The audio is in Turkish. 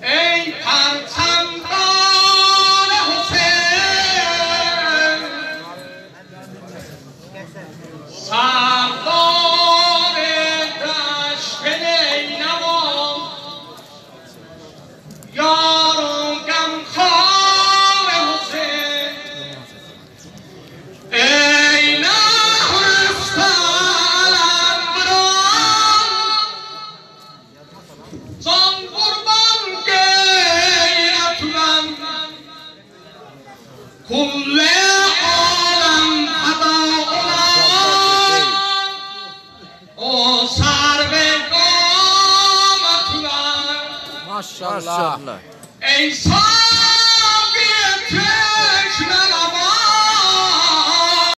Hey, Feda olan O serve kametmen Maşallah. Ey çeşme